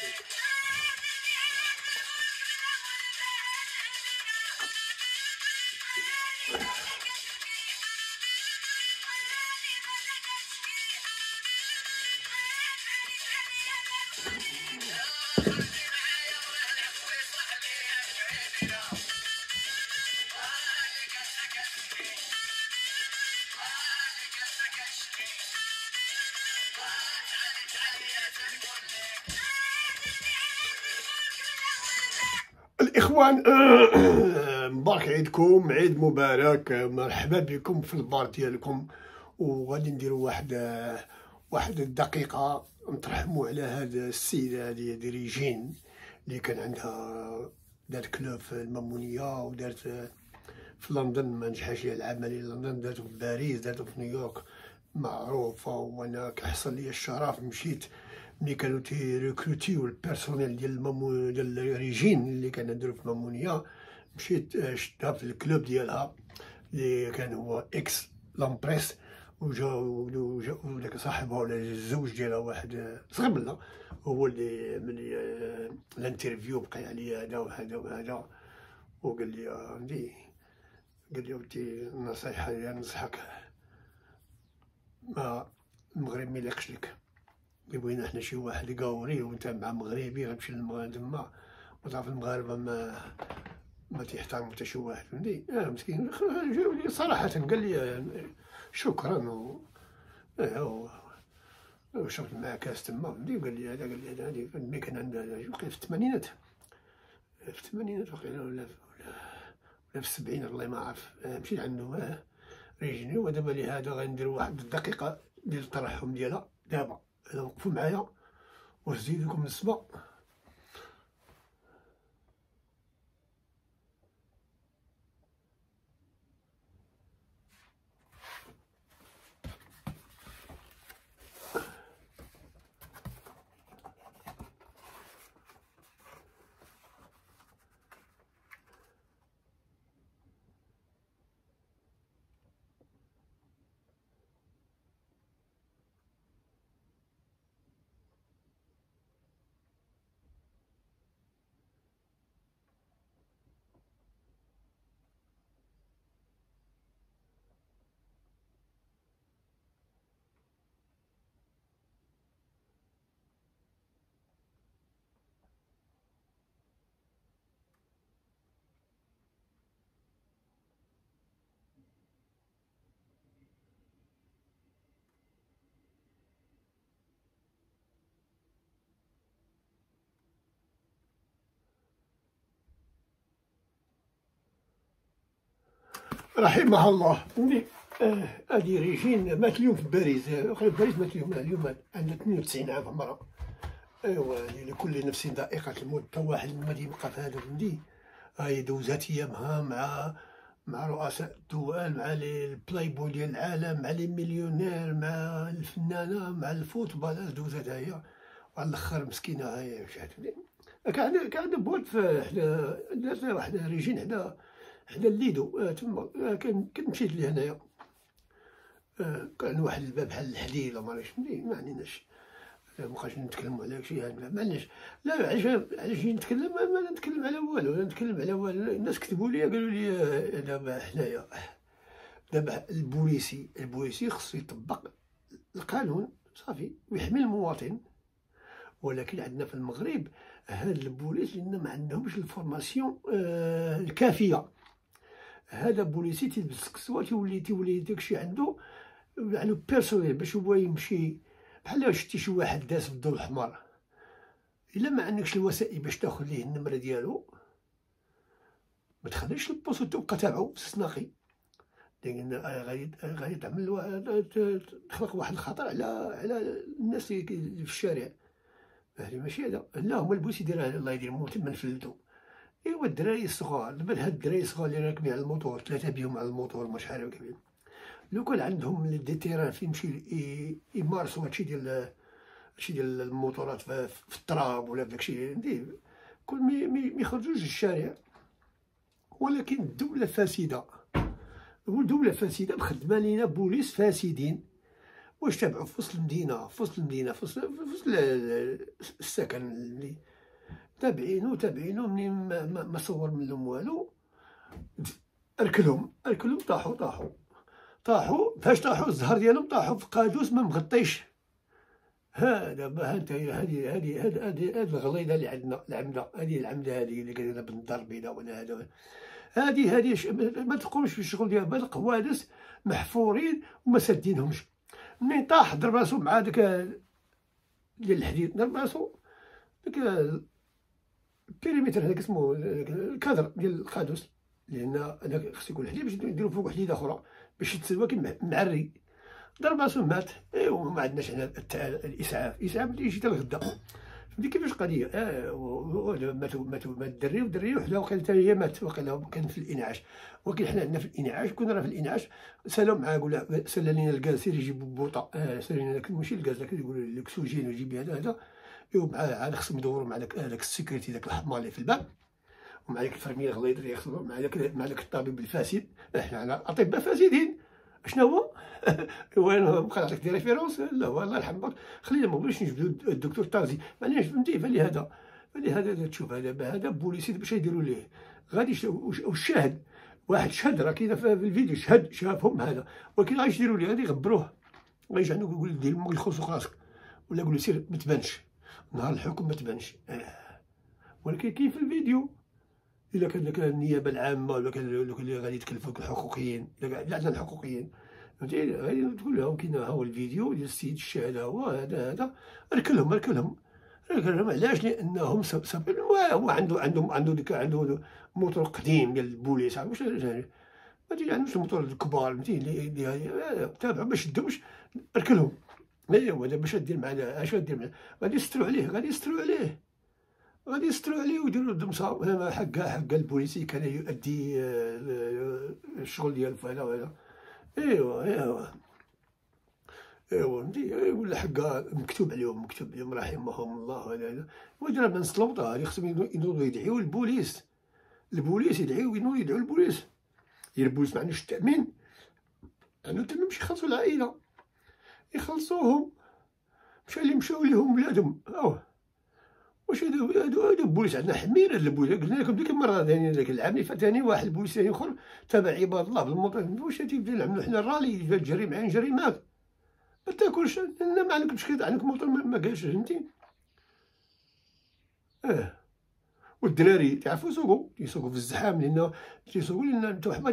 Yeah. الاخوان مبارك عيدكم عيد مبارك. مرحبا بكم في البار ديالكم. وغادي نديرو واحد واحد الدقيقة نترحموا على هاد السيدة هادي هادي ريجين اللي كان عندها دارت club في المامونية ودارت في لندن. ما نجحش العملية لندن. دارتو في باريس دارتو في نيويورك. معروفة وأنا كيحصل لي الشرف. مشيت ملي كانوا تيريكروتيو البيرسونيل ديال المامو ديال ريجين اللي كان نديرو في مامونيا مشيت شدها في الكلوب ديالها اللي كان هو إكس لامبريس وجا وجا وداك صاحبها ولا الزوج ديالها واحد صغير منا هو اللي ملي الانترفيو بقى عليا هذا وهذا وهذا. وقال لي عندي قال لي ودي النصيحة اللي ننصحك ما المغرب ما يليقش لك. بغينا حنا شي واحد قاوري وانت مع مغربي غتمشي للمغرب تما. وتعرف المغاربة ما ما تيحترموا حتى شي واحد فهمتي آه مسكين. صراحة قال لي شكرا و آه وشربت معاه كاس تما فهمتي وقال لي هذا قال لي هذا هذه ملي كان عندنا في الثمانينات. في الثمانينات وقيلا ولا ولا في السبعين الله ما عرف مشيت عنده آه ريجني. ودابا لهذا غندير واحد الدقيقة ديال الترحم ديالها دابا. وقفوا معايا وزيدكم نسمع رحمها الله. آه، هذه ريجين مات اليوم في باريس. في باريس مات اليوم اليوم عندها 92 عام عمرها ايوا لكل نفس ذائقة الموت. تا واحد ما يبقى في هذا فهمتي هاي دوزات أيامها مع مع رؤساء الدول مع ال play-boy ديال العالم مع les millionnaires مع الفنانة مع ال football. دوزات هي. وعلى الأخر مسكينة هاي مشات كان بوت في حدا واحد ريجين حدا حدا الليدو آه، تما آه، مشيت لهنايا. آه، كان واحد الباب بحال الحديد ما ما عنيناش مابقاش نتكلموا على شي ما عندناش. لا علاش علاش نتكلم؟ ما نتكلم على والو لا نتكلم على والو. الناس كتبوا لي قالوا لي دابا حنايا دابا البوليسي البوليسي خصو يطبق القانون صافي ويحمي المواطن. ولكن عندنا في المغرب هاد البوليس لأن ما عندهمش ال formation آه الكافية. هذا بوليسي تيلبس الكسوه تيولي تيولي داكشي عنده يعني personnel باش هو يمشي بحال شتي شي واحد داس في الحمر إلا ما عندكش الوسائل باش تاخذ ليه النمرة ديالو ما تخليش ال poste تبقى تابعو استثناقي لأن غادي غادي تعمل تخلق واحد الخطر على على الناس اللي في الشارع. ماشي هذا. لا هما البوس يدير الله يدير موت من فلتو ايوا الدراري الصغار دابا هاد الدراري الصغار اللي راكبين على الموتور ثلاثة بيهم على الموتور ما شحال هكا لو كان عندهم des terrains فين يمشي يمارسوا هادشي ديال هادشي ديال الموتورات في التراب ولا داكشي. كل ما يخرجوش للشارع. ولكن الدولة فاسدة. والدولة فاسدة مخدمة لينا بوليس فاسدين. واش تابعوا؟ في وسط المدينة في وسط المدينة في وسط السكن اللي تابعينو تابعينو منين ما صور منهم والو. ركلهم ركلهم طاحوا طاحوا. طاحوا فاش طاحوا؟ الزهر ديالهم طاحوا في قادوس ما مغطيش. ها دابا انت هذه هذه هذه هذه الغليظة اللي عندنا العمده هذه العمدة هذه اللي كاينة بالنظر بيضاء ولا هذا. هذه هذه ما تقومش في الشغل ديالها بل القوادس محفورين وما سادينهمش منين طاح ضرب راسو مع داك ديال الحديد ضرب راسو. داك périmètre هذاك اسمه الكادر ديال القادوس لأن هذاك خص يكون حديد باش نديرو فوق حديده أخرى باش يتسوى كي معري. ضرب راسو مات ايوا ما عندناش حنا الاسعاف الإسعاف. اللي يجي حتى الغدا فهمتي كيفاش القضية؟ آه ماتوا ماتوا مات الدري والدريه وحده وقيلا حتى هي مات وقيلا كان في الإنعاش. ولكن حنا عندنا في الإنعاش كنا راه في الإنعاش سالوا معاه قول سال لنا الغاز سير يجيب بوطة. آه سال لنا ماشي الغاز لكن يقول الأكسجين ويجيب هذا هذا. ايوا مع عاد خصهم يدوروا مع داك داك ال sécurité داك الحمار اللي في الباب ومع ديك ال infirmière الغليظ اللي يخدموا مع داك مع داك الطبيب الفاسد إحنا اطباء فاسدين شنو هو؟ وين بقى نعطيك des références. لا هو الله يرحمك خلينا ما بغيتش نجبدو الدكتور طازي معليش فهمتي فلهذا فلهذا تشوف هذا هذا بوليسي باش يديروا ليه. غادي والشاهد واحد شهد راه كاينة في الفيديو شهد شافهم هذا. ولكن غادي يديروا ليه؟ غادي يغبروه. غادي عنده يقول دير يخلصوا راسك ولا يقول سير ما تبانش. نهار الحكم ما تبانش. آه. ولكن كاين في الفيديو؟ إلا كان لك النيابة العامة ولا كان اللي غادي يتكلفوك الحقوقيين. إلا عندنا الحقوقيين. فهمتي؟ غادي تقول لهم كاين ها هو الفيديو ديال السيد الشاهد هو هذا هذا. ركلهم ركلهم ركلهم علاش؟ لأنهم هو عنده عنده عنده ديك عنده موتور قديم ديال البوليس. واش ما عندوش الموتور الكبار فهمتي؟ اللي تابعوا ما شدوش ركلهم ايوا دابا باش دير معنا اش دير معنا؟ غادي يستروا عليه غادي يستروا عليه. غادي يستروا عليه ويديروا الدمصه حق حق البوليسي كان يؤدي آه، الشغل ديالو فهذا وهذا إيوا إيوا. إيوا فهمتي ولا حقا مكتوب عليهم مكتوب عليهم رحمهم الله هذا ودرا من السلطه هذه خصهم ينوضوا يدعيو البوليس. البوليس يدعيو ينوضوا يدعيو البوليس. البوليس ما عندوش التامين عنده التامين باش العائلة. يخلصوهم. مشى اللي مشاو ليهم ولادهم. أوه. واش هادو هادو هادو البوليس عندنا حمير هاد البوليس. قلنا لكم ديك المرة ثاني ذاك العام اللي فات ثاني واحد البوليس ثاني آخر تابع عباد الله بالموطور واش هادي نعملو حنا الرالي تجري معايا نجري معاك. ما تاكلش. ما عندكش كذا عندك موطور ما قالش فهمتي؟ أه. والدراري تعرفوا يسوقوا؟ يسوقوا في الزحام لأن تيسوقوا لأن انت ما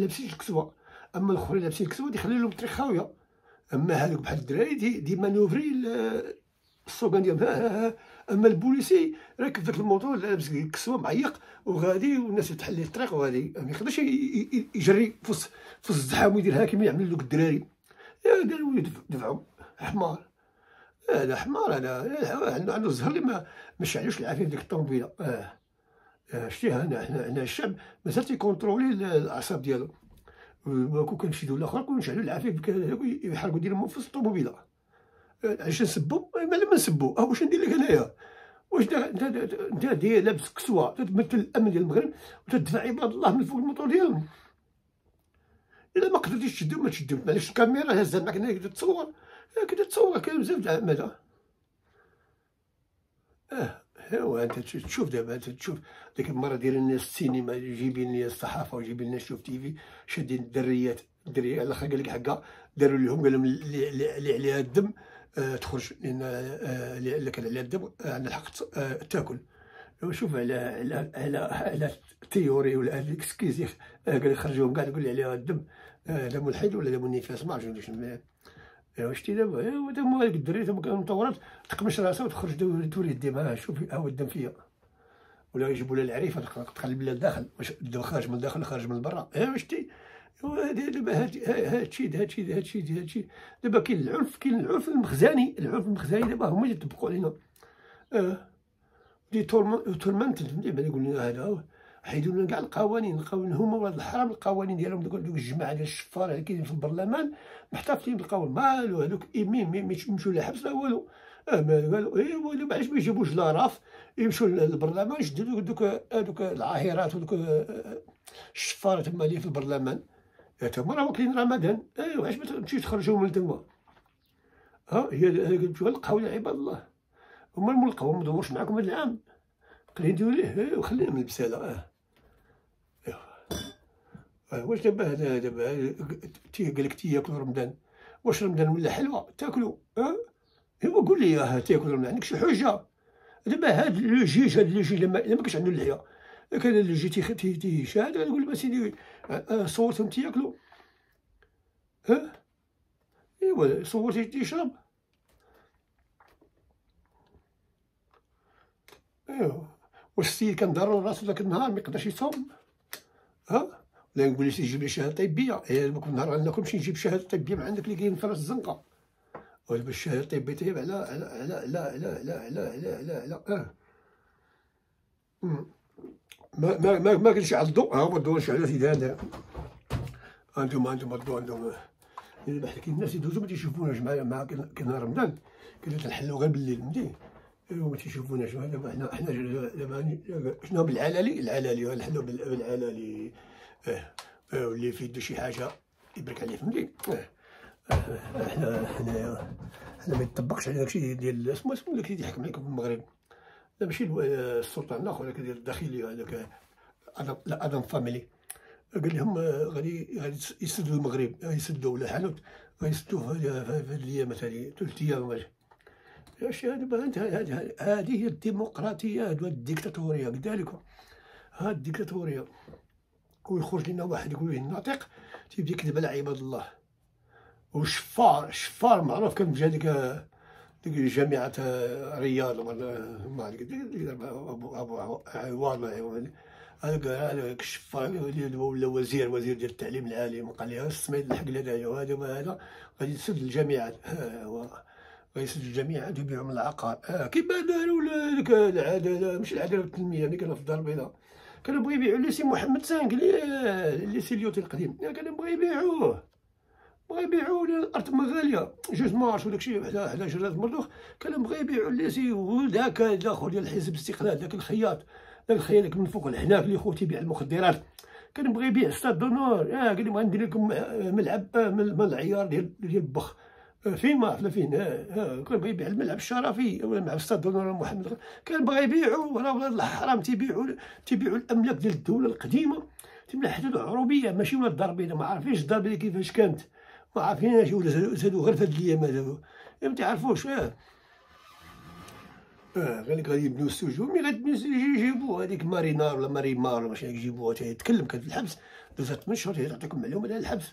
لابسينش الكسوة. أما الأخرين لابسين الكسوة تيخلي لهم الطريق خاوية. أما هذوك بحال الدراري دي, manœuvrer السوقان ديالهم أما البوليسي راكب داك الموطور لابس كسوة معيق وغادي والناس تحل ليه الطريق وغادي ما يقدرش يجري في في الزحام ويديرها كيما يعملوا دوك الدراري. قالوا دفعوا. حمار. هذا حمار هذا عنده عنده الزهر اللي ما ما شعلوش العافية في ديك الطوموبيلة. آه, آه شتي هنا حنا الشعب مازال تيكونترولي الأعصاب ديالو. كون كان شي دولة أخرى كون نشعلوا العافية يحرقوا ديالهم في الطوموبيلة. علاش نسبو ما لما نسبو ها واش ندير لك انايا واش انت انت داير لابس كسوة تمثل الأمن ديال المغرب وتدفع عباد الله من فوق الموطور ديالهم. إلا ما قدرتيش تشدو ما تشدو. معليش الكاميرا هزها معاك هنا تصور كي تصور كاين بزاف د العماله أه. هو أنت تشوف دابا أنت تشوف ديك المرة ديال الناس السينما جايبين لي الصحافة وجايبين لنا شوف تيفي شادين الدريات الدريه على الأخر قال لك حكا داروا لهم قال لهم اللي عليها الدم آه تخرج لأن آه كان عليها الدم آه عندها الحق آه تاكل. شوف على على على على التيوري ولا الاكسكيزي آه قال لك خرجوهم كاع يقول لي عليها الدم آه دم الحيض ولا دم النفاس ما عرفتش ايوا شتي دابا؟ ايوا دابا هذيك الدريه تما كانوا مطورات تقمش راسها وتخرج توري الدم ها شوفي ها هو الدم فيا. ولا يجيبوا لها العريفه تخلي البلاد داخل. واش الدم خارج من الداخل خارج من برا. ايوا شتي دابا هادشي هادشي هادشي هادشي دابا كاين العنف كاين العنف المخزاني. العنف المخزاني دابا هما اللي يطبقوا علينا. آه دي تورمنت. دابا يقول لنا هذا. حيدوا لنا كاع القوانين القوانين هما ولاد الحرام القوانين ديالهم دوك الجماعة ديال الشفار اللي كاينين في البرلمان محتفظين بالقوانين مالو هذوك ايمين مي يمشوا للحبس لا والو. أه قالوا ايوا معليش ما يجيبوش لاراف يمشوا للبرلمان يشدوا دوك هذوك العاهرات ودوك الشفار تما اللي في البرلمان. تما راه واكلين رمضان. ايوا علاش ما تمشيش تخرجوهم من تما؟ ها هي القهوه يا عباد الله. هما الملقوا ما دورش معاكم هذا العام. قال نديرو ليه؟ وخلينا من البساله أه. واش دابا هذا دابا قال لك تياكل رمضان. واش رمضان ولا حلوى تاكلوا ها؟ هو قول لي آه تاكل رمضان عندك شي حجه دابا هاد le juge هاد le juge لما ما كانش عنده اللحية. كان le juge تي تي شاهد غنقول له سيدي صورتهم تياكلوا ها؟ إيوا صورتي تيشرب إيوا. واش السيد كان ضرر راسو ذاك النهار ما يقدرش يصوم؟ ها؟ لا نقول لك تجيب لي شهاده طبيه كل نهار عندنا نمشي نجيب شهاده طبيه من عندك اللي كاين في راس الزنقه باش الشهاده الطبيه تجيب على على على على على على على على على آه ما ما ما ما كنشعل الضوء ها هو الضوء نشعلو سيدي هذا أنتم أنتم الضوء عندهم بحال كاين الناس يدوزو ما تيشوفوناش مع مع كي نهار رمضان كنا تنحلو غير بالليل مدي ما تيشوفوناش حنا حنا شنو بالعلالي العلالي نحلو بالعلالي آه آه واللي في يدو شي حاجة يبرك عليه فهمتي؟ آه حنا حنايا حنا ما يطبقش على داكشي ديال اسمو اسمو داكشي اللي يحكم عليكم في المغرب. لا ماشي السلطه الآخر ولكن ديال الداخلي هذاك آدم فاميلي قال لهم غادي غادي يسدوا المغرب يسدوا ولا حانوت غيسدوه في الايامات هذه ثلاث أيام اش هذه هي الديمقراطية هذه الديكتاتورية لكم. ها الديكتاتورية. ويخرج لنا واحد يقول لي ناطق تيبدا يكذب على عباد الله. وشفار شفار معروف كان في هذيك ديك جامعة رياض ولا ما عرفت ابو أبو عواد هذاك هذاك الشفار ولا وزير وزير ديال التعليم العالي قال لي السميد الحق هذايا وهذا هذا غادي يسد الجامعات غيسد الجامعات ويبيعوا من العقار. آه كيما داروا العداله مش العداله التنميه اللي كانوا في الدار البيضاء. كانوا بغا يبيعوا lycée محمد cinq lycée Lyautey القديم. كانوا بغا يبيعوه. بغا يبيعوا الأرض غاليه جوج مارس وداكشي حدا حدا جرات مردوخ. كانوا بغا يبيعوا lycée وذاك الآخر ديال الحزب الاستقلال ذاك الخياط. ذاك الخياط من فوق الحناك اللي خوتي يبيع المخدرات. كان بغا يبيع stade d'honneur آه قال لي بغا ندير لكم ملعب من العيار ديال ديال البخ. فين ما عرفنا فين كان بغا يبيع الملعب الشرفي ولا مع stade d'honneur محمد كان بغا يبيعوا راه ولاد الحرام تيبيعوا تيبيعوا الأملاك ديال الدولة القديمة تيبيع الحدود العروبيه ماشي ولا الدار البيضاء ما عارفينش الدار البيضاء كيفاش كانت ما عارفينهاش ولا زادوا غير في هاد الأيام هذا ما تعرفوش آه آه قال لك غادي يبنيو السجون مي غادي يجيبوا هذيك مارينار ولا ماريمار ولا ماشي يجيبوها تيتكلم كانت في الحبس دوزت 8 شهور تعطيكم معلومة على الحبس.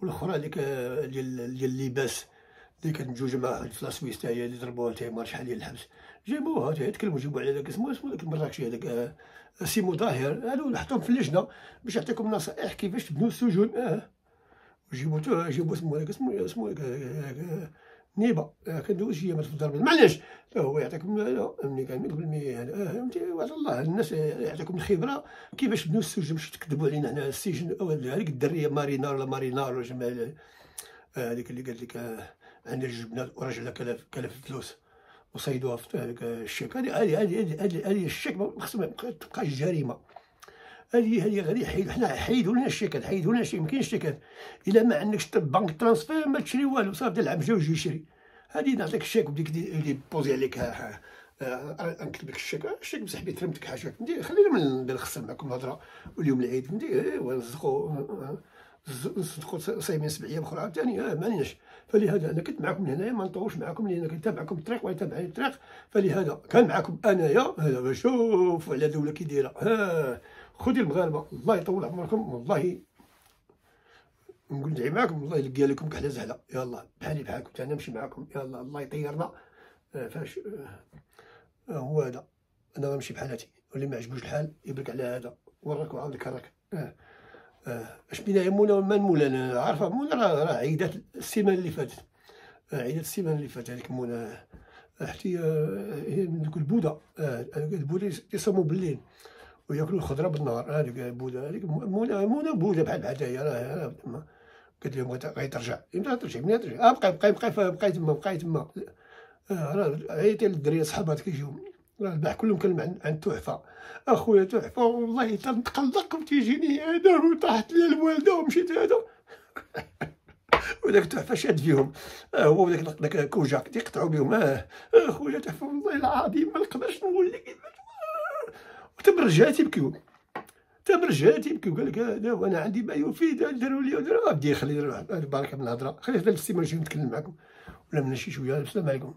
والأخرى هذيك ديال ديال اللباس. اللي كانت مجوجه مع واحد في لاسويس هي اللي ضربوها تاهي مار شحال ديال الحبس. جابوها تاهي تكلموا جيبوا على داك اسمه اسمه داك المراكشي هذاك آه سيمو ظاهر. هادو حطوهم في اللجنة باش يعطيكم نصائح كيفاش تبنوا السجون. آه. وجيبوا جيبوا اسمه هذاك اسمه اسمه نيبة. كندوز هي ما تضرب معليش هو يعطيكم ملي كان قبل مي فهمتي؟ وعلى الله الناس يعطيكم الخبرة كيفاش تبنوا السجن باش تكذبوا علينا حنا السجن هذيك الدرية مارينار ولا مارينار ولا جمال هذيك اللي قالت لك عندها جوج بنات وراجلها كلف كلف الفلوس وصيدوها في هذاك الشيك. هذه هذه هذه هذه الشيك خصها تبقاش جريمة. هذه هذه غادي يحيدوا حنا حيدوا لنا الشيكات حيدوا لنا الشيك. ما كاينش الشيكات إلا ما عندكش بنك ترانسفير ما تشري والو. صافي العب جا وجي يشري. هذه نعطيك الشيك وديك اللي بوزي عليك. نكتب لك الشيك. الشيك بصح ترمتك فهمتي خلينا من الخصم معكم الهضرة. واليوم العيد فهمتي ايوا صايمين سبع أيام أخرى عاوتاني ما عليناش فلهذا أنا كنت معكم هنايا ما نطولش معكم لأن كنتابعكم الطريق ويتابعني الطريق فلهذا كان معكم أنايا هذا شوفوا على دولة كي دايرة. ها خذي المغاربة الله يطول عمركم والله نقول ندعي معاكم الله يلقى لكم كحلة زهلة. يلا بحالي بحالكم أنا نمشي معاكم يلا الله يطيرنا. آه، فاش آه هو هذا. أنا غنمشي بحالاتي واللي ما عجبوش الحال يبرك على هذا. وراك وعاود آه. آه. اش بينا مولا من مولا أنا عارفه مولا راه عيدات السيمانه اللي فاتت آه عيدات السيمانه اللي فاتت هذيك مولا حتى آه، هي من دوك البوده آه البوده يصوموا بالليل وياكلوا الخضره بالنهار هذيك بوده هذيك مونا مونا بوده بحال بحال هي راه قلت لهم بغيت ترجع إمتى ترجع منين ترجع آه بقى بقى بقى بقى تما بقى تما آه راه عيطي للدريه صحابات كيجيو راه كلهم كلم عن تحفة. أخويا تحفة والله تنتقلق وتيجيني هذا وطاحت لي الوالدة ومشيت هذا. وداك تحفة شاد فيهم. آه هو وداك داك كوجاك تيقطعوا بهم. آه أخويا تحفة والله العظيم ما نقدرش نقول لك وتبرجات يبكيو. تبرجات يبكيو. قال لك هذا وأنا عندي ما يفيد داروا لي وداروا بدي خلي بارك من الهضرة. خلي هذا نجي نتكلم معكم. ولا من شي شوية السلام عليكم.